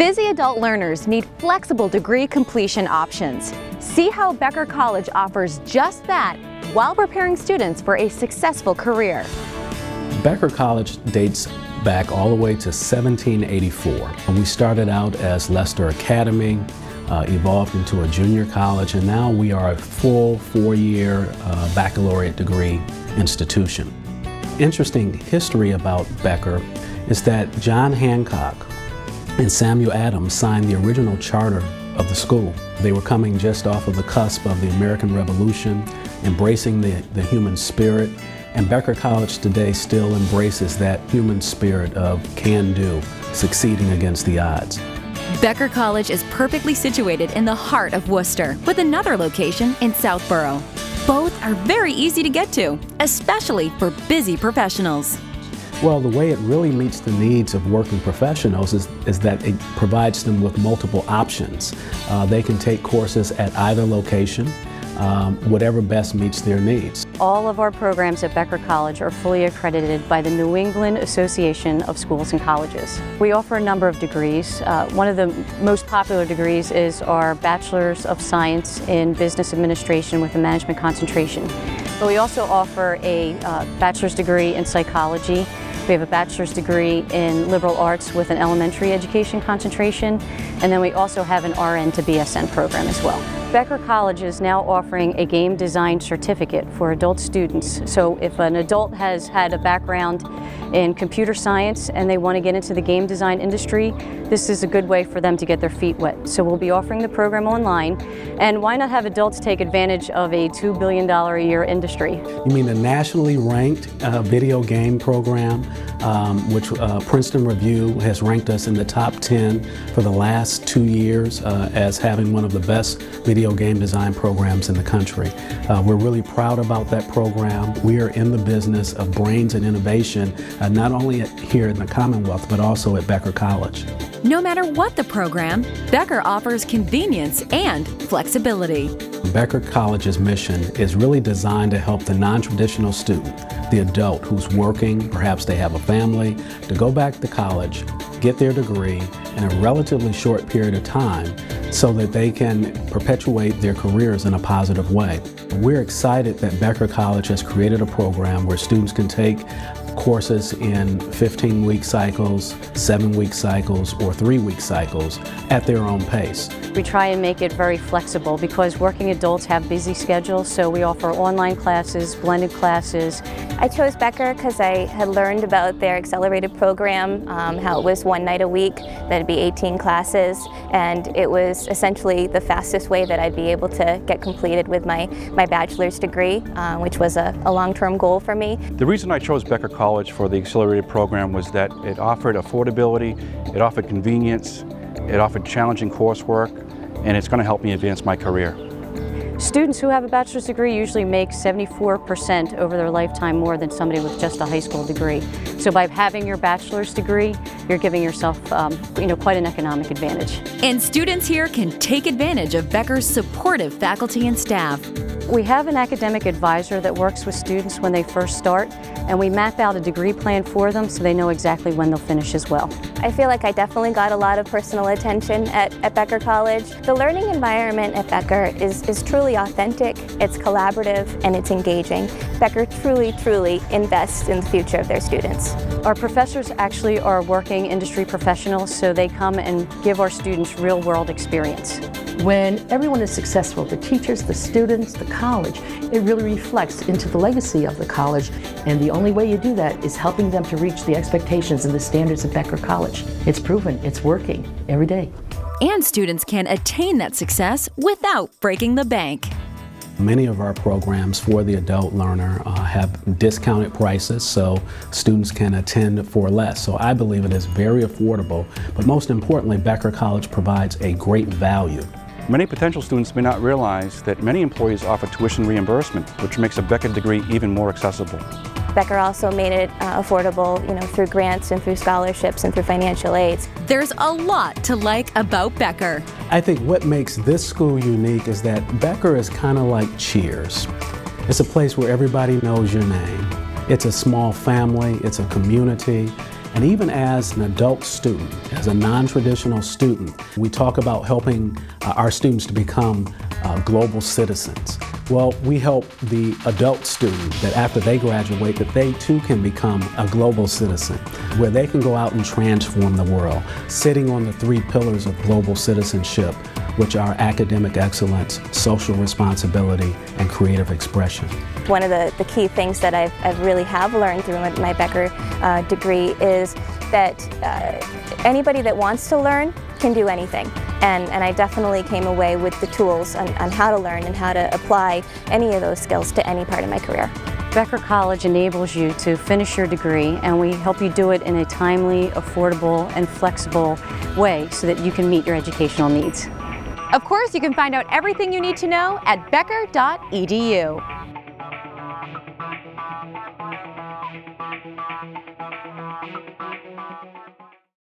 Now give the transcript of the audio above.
Busy adult learners need flexible degree completion options. See how Becker College offers just that while preparing students for a successful career. Becker College dates back all the way to 1784. And we started out as Leicester Academy, uh, evolved into a junior college, and now we are a full four-year uh, baccalaureate degree institution. Interesting history about Becker is that John Hancock and Samuel Adams signed the original charter of the school. They were coming just off of the cusp of the American Revolution, embracing the, the human spirit, and Becker College today still embraces that human spirit of can do, succeeding against the odds. Becker College is perfectly situated in the heart of Worcester, with another location in Southborough. Both are very easy to get to, especially for busy professionals. Well, the way it really meets the needs of working professionals is, is that it provides them with multiple options. Uh, they can take courses at either location, um, whatever best meets their needs. All of our programs at Becker College are fully accredited by the New England Association of Schools and Colleges. We offer a number of degrees. Uh, one of the most popular degrees is our Bachelor's of Science in Business Administration with a management concentration. But we also offer a uh, bachelor's degree in psychology we have a bachelor's degree in liberal arts with an elementary education concentration, and then we also have an RN to BSN program as well. Becker College is now offering a game design certificate for adult students. So if an adult has had a background in computer science and they want to get into the game design industry, this is a good way for them to get their feet wet. So we'll be offering the program online. And why not have adults take advantage of a $2 billion a year industry? You mean the nationally ranked uh, video game program, um, which uh, Princeton Review has ranked us in the top 10 for the last two years uh, as having one of the best video video game design programs in the country. Uh, we're really proud about that program. We are in the business of brains and innovation, uh, not only at, here in the Commonwealth, but also at Becker College. No matter what the program, Becker offers convenience and flexibility. Becker College's mission is really designed to help the non-traditional student, the adult who's working, perhaps they have a family, to go back to college, get their degree in a relatively short period of time so that they can perpetuate their careers in a positive way. We're excited that Becker College has created a program where students can take courses in 15 week cycles, seven week cycles, or three week cycles at their own pace. We try and make it very flexible because working adults have busy schedules, so we offer online classes, blended classes. I chose Becker because I had learned about their accelerated program, um, how it was one night a week, that'd be 18 classes, and it was essentially the fastest way that I'd be able to get completed with my, my bachelor's degree, uh, which was a, a long-term goal for me. The reason I chose Becker College for the accelerated program was that it offered affordability, it offered convenience, it offered challenging coursework, and it's going to help me advance my career. Students who have a bachelor's degree usually make 74% over their lifetime more than somebody with just a high school degree. So by having your bachelor's degree, you're giving yourself um, you know, quite an economic advantage. And students here can take advantage of Becker's supportive faculty and staff. We have an academic advisor that works with students when they first start, and we map out a degree plan for them so they know exactly when they'll finish as well. I feel like I definitely got a lot of personal attention at, at Becker College. The learning environment at Becker is, is truly authentic, it's collaborative, and it's engaging. Becker truly, truly invests in the future of their students. Our professors actually are working industry professionals, so they come and give our students real-world experience. When everyone is successful, the teachers, the students, the college, it really reflects into the legacy of the college. And the only way you do that is helping them to reach the expectations and the standards of Becker College. It's proven, it's working every day. And students can attain that success without breaking the bank. Many of our programs for the adult learner uh, have discounted prices so students can attend for less. So I believe it is very affordable, but most importantly, Becker College provides a great value. Many potential students may not realize that many employees offer tuition reimbursement, which makes a Becker degree even more accessible. Becker also made it uh, affordable, you know, through grants and through scholarships and through financial aids. There's a lot to like about Becker. I think what makes this school unique is that Becker is kind of like Cheers. It's a place where everybody knows your name. It's a small family, it's a community, And even as an adult student, as a non-traditional student, we talk about helping uh, our students to become uh, global citizens. Well, we help the adult student that after they graduate that they too can become a global citizen, where they can go out and transform the world, sitting on the three pillars of global citizenship, which are academic excellence, social responsibility, and creative expression. One of the, the key things that I've, I've really have learned through my, my Becker uh, degree is that uh, anybody that wants to learn can do anything. And, and I definitely came away with the tools on, on how to learn and how to apply any of those skills to any part of my career. Becker College enables you to finish your degree and we help you do it in a timely, affordable, and flexible way so that you can meet your educational needs. Of course, you can find out everything you need to know at becker.edu.